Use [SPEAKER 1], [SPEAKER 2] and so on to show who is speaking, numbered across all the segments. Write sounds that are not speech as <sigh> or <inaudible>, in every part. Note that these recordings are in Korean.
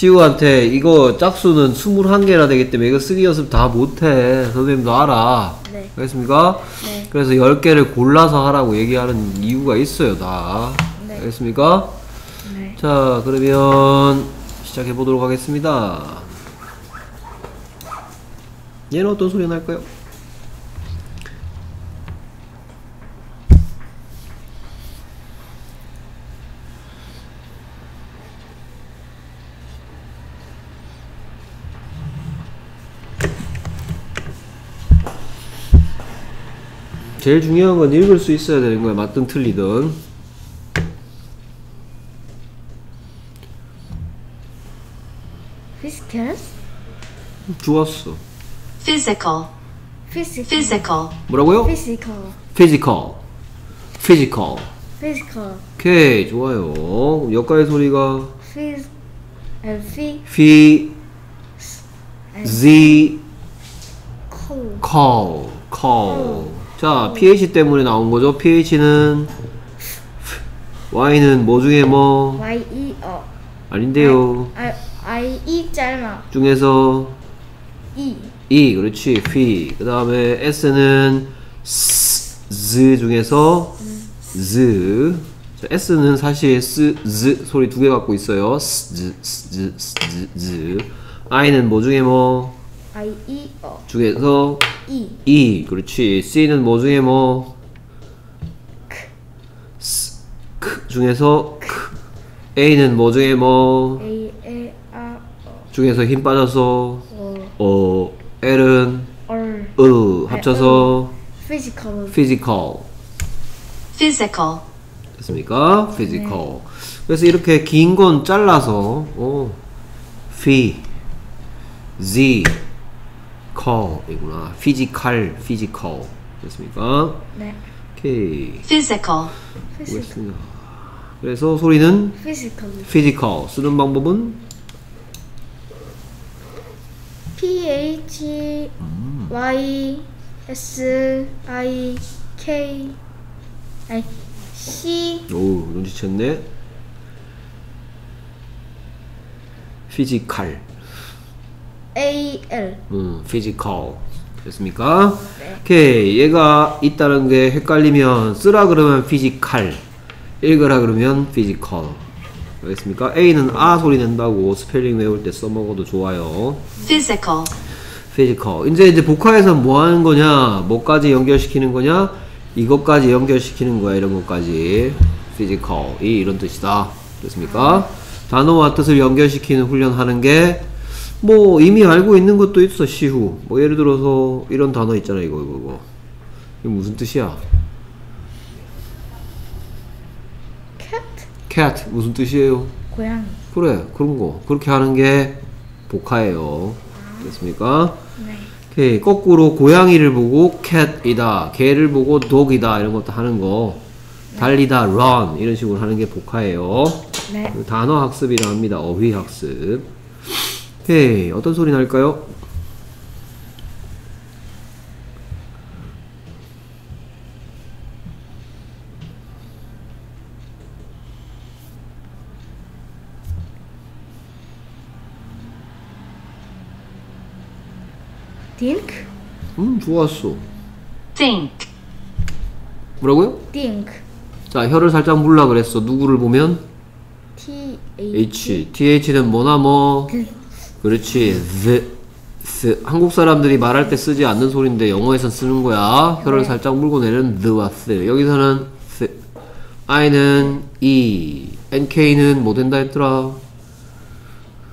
[SPEAKER 1] 시우한테 이거 짝수는 21개나 되기 때문에 이거 쓰기 연습 다 못해. 선생님도 알아.
[SPEAKER 2] 네.
[SPEAKER 1] 알겠습니까?
[SPEAKER 2] 네.
[SPEAKER 1] 그래서 10개를 골라서 하라고 얘기하는 이유가 있어요, 다.
[SPEAKER 2] 네.
[SPEAKER 1] 알겠습니까?
[SPEAKER 2] 네.
[SPEAKER 1] 자, 그러면 시작해 보도록 하겠습니다. 얘는 어떤 소리 날까요? 제일 중요한 건 읽을 수 있어야 되는 거야. 맞든 틀리든.
[SPEAKER 2] Physicals?
[SPEAKER 1] 좋았어.
[SPEAKER 3] physical,
[SPEAKER 2] Physical.
[SPEAKER 3] physical,
[SPEAKER 1] 뭐라고요?
[SPEAKER 2] Physical.
[SPEAKER 1] physical. physical.
[SPEAKER 2] Physical.
[SPEAKER 1] 오케이, 좋아요. 그럼 여기까지 소리가
[SPEAKER 2] Phys. Phy.
[SPEAKER 1] phi, z,
[SPEAKER 2] Cool.
[SPEAKER 1] call, call. 자, ph 때문에 나온 거죠. ph는 y는 뭐 중에 뭐
[SPEAKER 2] Y E O.
[SPEAKER 1] 아닌데요.
[SPEAKER 2] I I E 짧아.
[SPEAKER 1] 중에서
[SPEAKER 2] E.
[SPEAKER 1] e 그렇지 phi. 그 다음에 s는 s, z 중에서 z. 자, s는 사실 s, z 소리 두 개 갖고 있어요. s, z, z, z, z. i는 뭐 중에 뭐
[SPEAKER 2] I E O.
[SPEAKER 1] 중에서
[SPEAKER 2] E.
[SPEAKER 1] E 그렇지 C는 뭐 중에 뭐 S, 크 중에서 크 A는 뭐 중에 뭐
[SPEAKER 2] A A R O.
[SPEAKER 1] 중에서 힘 빠져서
[SPEAKER 2] O.
[SPEAKER 1] 어 L은
[SPEAKER 2] R.
[SPEAKER 1] 으 합쳐서
[SPEAKER 2] Physical.
[SPEAKER 1] physical
[SPEAKER 3] physical,
[SPEAKER 1] 됐습니까? physical 그래서 이렇게 긴 건 잘라서 어 phi z call 이구나 physical physical 됐습니까?
[SPEAKER 2] 네.
[SPEAKER 1] 오케이
[SPEAKER 3] physical,
[SPEAKER 2] Physical.
[SPEAKER 1] 보겠습니다. 그래서 소리는
[SPEAKER 2] Physical.
[SPEAKER 1] physical 쓰는 방법은
[SPEAKER 2] P H Y S I K I C
[SPEAKER 1] 오 눈치챘네. physical,
[SPEAKER 2] A L.
[SPEAKER 1] 음, physical 됐습니까?
[SPEAKER 2] 네.
[SPEAKER 1] 오케이 얘가 있다는 게 헷갈리면 쓰라 그러면 physical, 읽으라 그러면 physical. 알겠습니까? A는 아 소리 낸다고 스펠링 외울 때 써먹어도 좋아요.
[SPEAKER 3] physical,
[SPEAKER 1] physical. 이제 이제 복화에서 뭐 하는 거냐? 뭐까지 연결시키는 거냐? 이것까지 연결시키는 거야. 이런 것까지. physical. 이 이런 뜻이다. 됐습니까? 단어와 뜻을 연결시키는 훈련하는 게 뭐 이미 알고 있는 것도 있어. 시후. 뭐 예를 들어서 이런 단어 있잖아. 이거 이거 이거. 이거 무슨 뜻이야?
[SPEAKER 2] Cat.
[SPEAKER 1] cat 무슨 뜻이에요?
[SPEAKER 2] 고양이.
[SPEAKER 1] 그래. 그런 거. 그렇게 하는 게 복화예요. 됐습니까?
[SPEAKER 2] 네.
[SPEAKER 1] 오케이. 거꾸로 고양이를 보고 cat이다, 개를 보고 dog이다 이런 것도 하는 거. 달리다, run 이런 식으로 하는 게 복화예요.
[SPEAKER 2] 네.
[SPEAKER 1] 단어 학습이라 합니다. 어휘 학습. 오케이. 어떤 소리 날까요?
[SPEAKER 2] Think.
[SPEAKER 1] 음, 좋았어.
[SPEAKER 3] think,
[SPEAKER 1] 뭐라고요?
[SPEAKER 2] Think.
[SPEAKER 1] 자, 혀를 살짝 물라 그랬어. 누구를 보면?
[SPEAKER 2] T
[SPEAKER 1] H. TH는 뭐나 뭐. 그렇지. the. the. 한국 사람들이 말할 때 쓰지 않는 소리인데 영어에선 쓰는 거야. 혀를
[SPEAKER 2] 네.
[SPEAKER 1] 살짝 물고 내는 the와 the. 여기서는 the. I는 E. NK는 뭐 된다 했더라?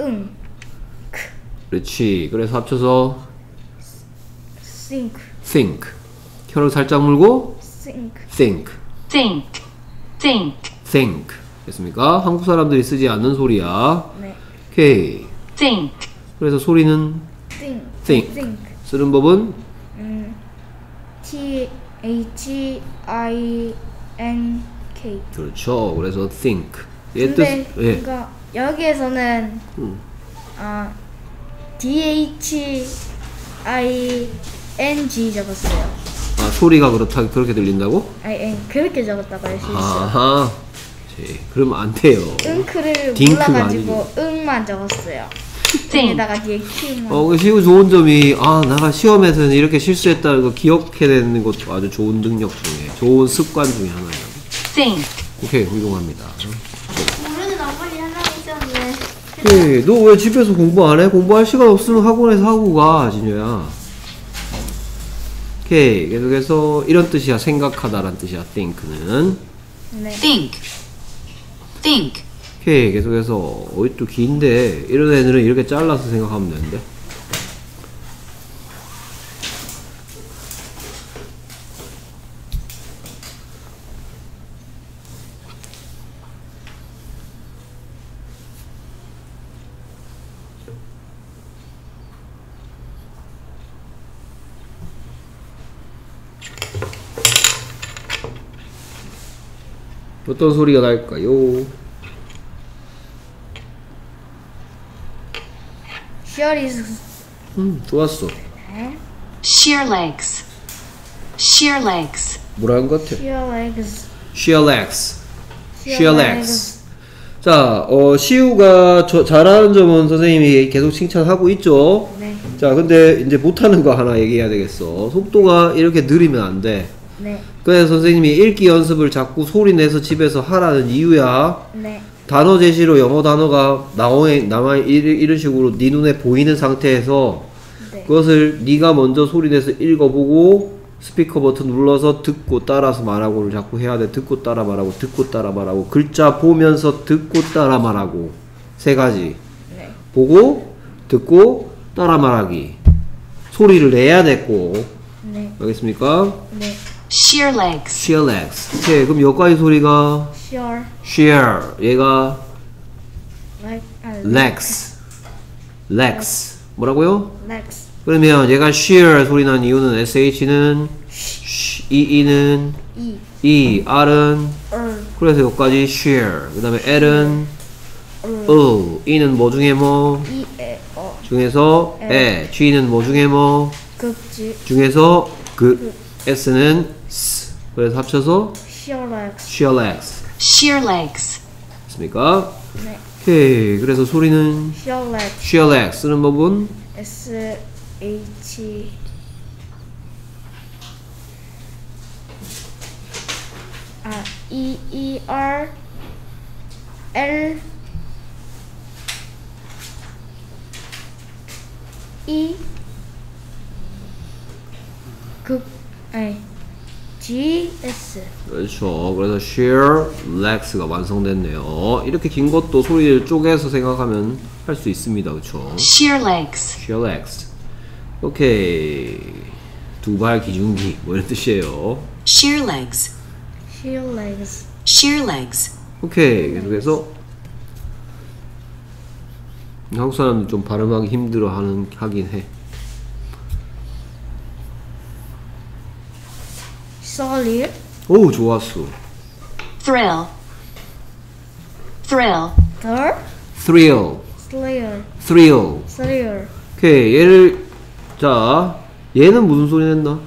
[SPEAKER 2] 응.
[SPEAKER 1] 그렇지. 그래서 합쳐서
[SPEAKER 2] Think.
[SPEAKER 1] think. 혀를 살짝 물고
[SPEAKER 2] Think.
[SPEAKER 1] think.
[SPEAKER 3] think, think,
[SPEAKER 1] think. 됐습니까? 한국 사람들이 쓰지 않는 소리야.
[SPEAKER 2] 네.
[SPEAKER 1] 오케이.
[SPEAKER 3] Think,
[SPEAKER 1] 그래서 소리는
[SPEAKER 2] Think.
[SPEAKER 1] think.
[SPEAKER 2] Think.
[SPEAKER 1] 쓰는 법은
[SPEAKER 2] 음. T H I N K.
[SPEAKER 1] 그렇죠. 그래서 think. 얘
[SPEAKER 2] 근데
[SPEAKER 1] 뜻, 예.
[SPEAKER 2] 이거 여기에서는
[SPEAKER 1] 음.
[SPEAKER 2] 아 D H I N G 적었어요.
[SPEAKER 1] 아, 소리가 그렇다, 그렇게 들린다고?
[SPEAKER 2] 아니 그렇게 적었다고 할 수 있어요.
[SPEAKER 1] 아하. 예, 그러면 안 돼요.
[SPEAKER 2] 응크를
[SPEAKER 1] 딩크가
[SPEAKER 2] 몰라가지고 응만 적었어요.
[SPEAKER 3] Think,
[SPEAKER 2] 여기다가 뒤에 키만.
[SPEAKER 1] 어, 그 시우 좋은 점이, 아, 내가 시험에서는 이렇게 실수했다는 거 기억해내는 것도 아주 좋은 능력 중에, 좋은 습관 중에 하나예요.
[SPEAKER 3] think,
[SPEAKER 1] 오케이, 훌륭합니다.
[SPEAKER 2] 모르는 어머니 하나 있었네.
[SPEAKER 1] 오케이, 너왜 집에서 공부 안 해? 공부할 시간 없으면 학원에서 하고 가, 진효야. 오케이, 계속해서 이런 뜻이야. 생각하다란 뜻이야, think는.
[SPEAKER 2] 네.
[SPEAKER 3] think, think,
[SPEAKER 1] 오케이, 계속해서, 어이 또 긴데, 이런 애들은 이렇게 잘라서 생각하면 되는데. 어떤 소리가 날까요?
[SPEAKER 2] Here is
[SPEAKER 1] 음, 좋았어.
[SPEAKER 3] sheer legs, sheer legs,
[SPEAKER 1] 뭐라는 것 같아?
[SPEAKER 2] sheer legs.
[SPEAKER 1] Sheer legs.
[SPEAKER 2] Sheer
[SPEAKER 1] Sheer legs. 자, 어, 시우가 저, 잘하는 점은 선생님이 계속 칭찬하고 있죠.
[SPEAKER 2] 네.
[SPEAKER 1] 자, 근데 이제 못하는 거 하나 얘기해야 되겠어. 속도가 이렇게 느리면 안 돼.
[SPEAKER 2] 네.
[SPEAKER 1] 그래서 선생님이 읽기 연습을 자꾸 소리 내서 집에서 하라는 이유야.
[SPEAKER 2] 네.
[SPEAKER 1] 단어 제시로 영어 단어가 나와 남아 이런, 이런 식으로 네 눈에 보이는 상태에서
[SPEAKER 2] 네.
[SPEAKER 1] 그것을 네가 먼저 소리 내서 읽어보고 스피커 버튼 눌러서 듣고 따라서 말하고를 자꾸 해야 돼. 듣고 따라 말하고 듣고 따라 말하고 글자 보면서 듣고 따라 말하고 세 가지.
[SPEAKER 2] 네.
[SPEAKER 1] 보고 듣고 따라 말하기. 소리를 내야 됐고
[SPEAKER 2] 네.
[SPEAKER 1] 알겠습니까?
[SPEAKER 2] 네.
[SPEAKER 3] sheer legs,
[SPEAKER 1] sheer legs. 오케이 그럼 여기까지 소리가
[SPEAKER 2] Sheer
[SPEAKER 1] sheer 얘가
[SPEAKER 2] like 아,
[SPEAKER 1] legs legs 뭐라고요?
[SPEAKER 2] legs.
[SPEAKER 1] 그러면 얘가 sheer 소리 난 이유는 sh는 e는
[SPEAKER 2] E.
[SPEAKER 1] e r은
[SPEAKER 2] Er.
[SPEAKER 1] 그래서 여기까지 sheer 그 다음에 l은 어 e는 뭐 중에 뭐
[SPEAKER 2] E. 에. 어.
[SPEAKER 1] 중에서 에 g는 뭐 중에 뭐
[SPEAKER 2] 극지.
[SPEAKER 1] 중에서 그 s는 s 그래서 합쳐서
[SPEAKER 2] Sheer legs.
[SPEAKER 1] sheer legs
[SPEAKER 3] sheer legs,
[SPEAKER 1] 됐습니까?
[SPEAKER 2] 네.
[SPEAKER 1] 오케이 그래서 소리는
[SPEAKER 2] Sheer legs.
[SPEAKER 1] sheer legs 쓰는 법은
[SPEAKER 2] S H 아 E E R L E 극 아니 G S
[SPEAKER 1] 그렇죠. 그래서 sheer legs가 완성됐네요. 이렇게 긴 것도 소리를 쪼개서 생각하면 할 수 있습니다. 그렇죠?
[SPEAKER 3] sheer legs,
[SPEAKER 1] sheer legs. 오케이. 두발 기중기 뭐 이런 뜻이에요.
[SPEAKER 3] sheer legs,
[SPEAKER 2] Sheer legs
[SPEAKER 3] sheer legs,
[SPEAKER 1] 오케이. 계속해서 한국 사람들 좀 발음하기 힘들어 하는 하긴 해.
[SPEAKER 2] Solid
[SPEAKER 1] 오, 좋았어.
[SPEAKER 3] thrill, thrill,
[SPEAKER 2] Third
[SPEAKER 1] thrill.
[SPEAKER 2] Slayer
[SPEAKER 1] thrill.
[SPEAKER 2] Slayer
[SPEAKER 1] 오케이. 얘를 자, 얘는 무슨 소리 냈나?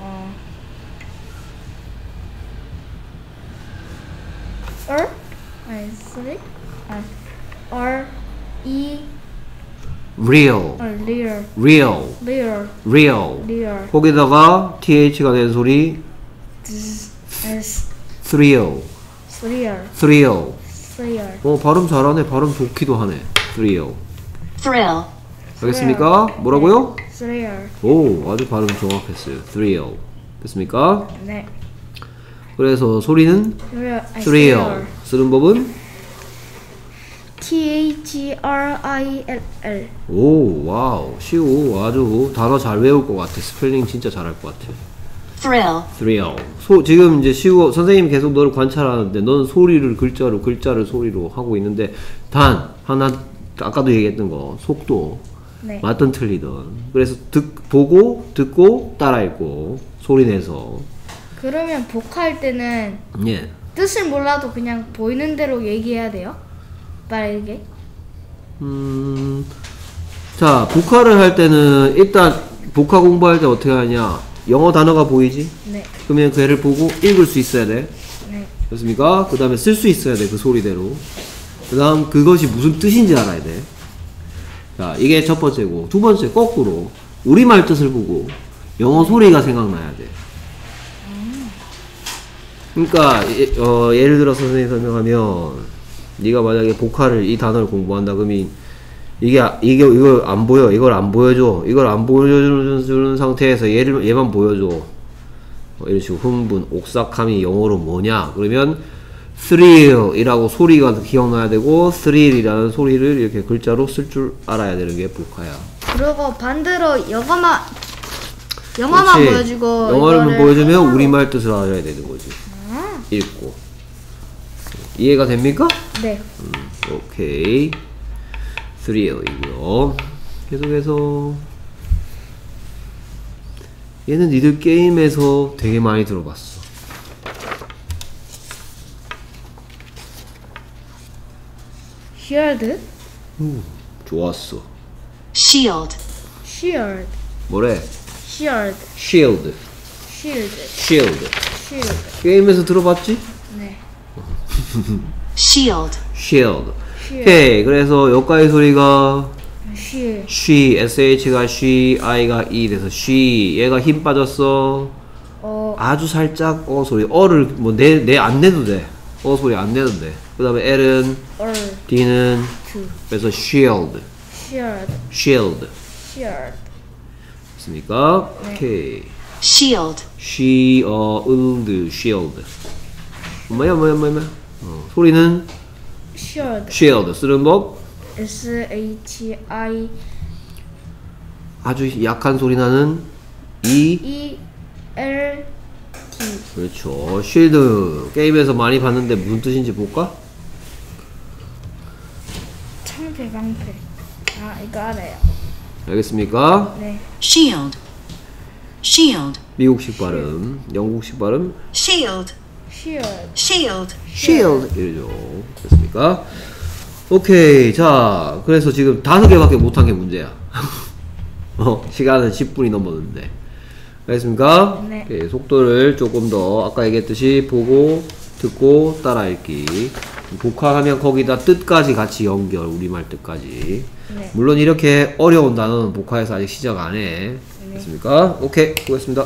[SPEAKER 2] 어. R 아니 sorry 아 R E
[SPEAKER 1] real.
[SPEAKER 2] 어 real
[SPEAKER 1] real.
[SPEAKER 2] real
[SPEAKER 1] real.
[SPEAKER 2] real
[SPEAKER 1] 거기다가 th가 된 소리 thrill.
[SPEAKER 2] real
[SPEAKER 1] thrill.
[SPEAKER 2] real
[SPEAKER 1] 어, 발음 잘하네. 발음 좋기도 하네. thrill.
[SPEAKER 3] thrill,
[SPEAKER 1] 알겠습니까? 뭐라고요?
[SPEAKER 2] real
[SPEAKER 1] 오, 아주 발음 정확했어요. thrill. 됐습니까?
[SPEAKER 2] 네
[SPEAKER 1] 그래서 소리는 thrill. 쓰는 법은
[SPEAKER 2] T H R I L L
[SPEAKER 1] 오, wow. 시후. 아주 단어 잘 외울 것 같아. 스펠링 진짜 잘할 것 같아.
[SPEAKER 3] thrill,
[SPEAKER 1] thrill. So, 지금 이제 시후 선생님이 계속 너를 관찰하는데 너는 소리를 글자로 글자를 소리로 하고 있는데 단 하나 아까도 얘기했던 거 속도
[SPEAKER 2] 네
[SPEAKER 1] 맞든 틀리든 그래서 듣 보고 듣고 따라 읽고 소리 내서
[SPEAKER 2] 그러면 복화할 때는
[SPEAKER 1] 예.
[SPEAKER 2] 뜻을 몰라도 그냥 보이는 대로 얘기해야 돼요? 빠르게
[SPEAKER 1] 음. 자, 복화를 할 때는 일단 복화 공부할 때 어떻게 하냐? 영어 단어가 보이지?
[SPEAKER 2] 네
[SPEAKER 1] 그러면 그 애를 보고 읽을 수 있어야 돼.
[SPEAKER 2] 네. 네.
[SPEAKER 1] 됐습니까? 그 다음에 쓸 수 있어야 돼, 그 소리대로. 그 다음, 그것이 무슨 뜻인지 알아야 돼. 자, 이게 첫 번째고. 두 번째, 거꾸로. 우리말 뜻을 보고, 영어 소리가 생각나야 돼. 그러니까, 예, 어, 예를 들어서 선생님이 설명하면, 네가 만약에 복화를, 이 단어를 공부한다, 그러면, 이게, 아- 이게, 이걸 안 보여. 이걸 안 보여줘. 이걸 안 보여주는 상태에서 얘를, 얘만 보여줘. 어, 이런 식으로 흥분, 옥삭함이 영어로 뭐냐? 그러면 thrill이라고 소리가 기억나야 되고 thrill이라는 소리를 이렇게 글자로 쓸 줄 알아야 되는 게 복화야.
[SPEAKER 2] 그리고 반대로 영어만 영어만
[SPEAKER 1] 그렇지.
[SPEAKER 2] 보여주고
[SPEAKER 1] 영어를 보여주면 우리말 뜻을 알아야 되는 거지. 읽고. 이해가 됩니까?
[SPEAKER 2] 네.
[SPEAKER 1] 오케이. thrill이고요. 계속해서 얘는 니들 게임에서 되게 많이 들어봤어.
[SPEAKER 2] shield,
[SPEAKER 1] 좋았어.
[SPEAKER 3] shield,
[SPEAKER 2] shield,
[SPEAKER 1] 뭐래?
[SPEAKER 2] shield,
[SPEAKER 1] shield.
[SPEAKER 2] shield,
[SPEAKER 1] shield.
[SPEAKER 2] shield.
[SPEAKER 1] 게임에서 들어봤지?
[SPEAKER 2] 네.
[SPEAKER 3] Shield,
[SPEAKER 1] shield.
[SPEAKER 2] shield,
[SPEAKER 1] 오케이. 그래서 여기까지 소리가
[SPEAKER 2] shield.
[SPEAKER 1] she, sh가 she, i가 e 돼서 she. 얘가 힘 빠졌어.
[SPEAKER 2] 어,
[SPEAKER 1] 아주 살짝 어 소리. 어를 뭐 내 내 안 내도 돼. 어 소리 안 내도 돼. 그다음에 l은
[SPEAKER 2] or,
[SPEAKER 1] d는
[SPEAKER 2] to,
[SPEAKER 1] 그래서 shield,
[SPEAKER 2] shield,
[SPEAKER 1] shield.
[SPEAKER 2] shield.
[SPEAKER 1] 됐습니까?
[SPEAKER 2] 네.
[SPEAKER 3] shield,
[SPEAKER 1] 오케이. shield, shield. 뭐야 뭐야 뭐야 뭐야. 어, 소리는
[SPEAKER 2] shield.
[SPEAKER 1] shield 쓰는 법.
[SPEAKER 2] S H I
[SPEAKER 1] 아주 약한 소리 나는 E
[SPEAKER 2] E L T.
[SPEAKER 1] 그렇죠 쉴드 게임에서 많이 봤는데 무슨 뜻인지 볼까?
[SPEAKER 2] 창패 방패. 아 이거 알아요.
[SPEAKER 1] 알겠습니까?
[SPEAKER 2] 네.
[SPEAKER 3] shield, shield,
[SPEAKER 1] 미국식 발음 영국식 발음
[SPEAKER 3] shield,
[SPEAKER 2] shield.
[SPEAKER 3] shield,
[SPEAKER 1] shield. 이러죠. 됐습니까? 오케이. 자 그래서 지금 다섯 개밖에 못한 게 문제야. <laughs> 어 시간은 10분이 넘었는데. 알겠습니까?
[SPEAKER 2] 네.
[SPEAKER 1] 오케이, 속도를 조금 더 아까 얘기했듯이 보고 듣고 따라 읽기. 복화하면 거기다 뜻까지 같이 연결 우리말 뜻까지.
[SPEAKER 2] 네.
[SPEAKER 1] 물론 이렇게 어려운 단어는 복화해서 아직 시작 안해. 됐습니까? 오케이. 수고했습니다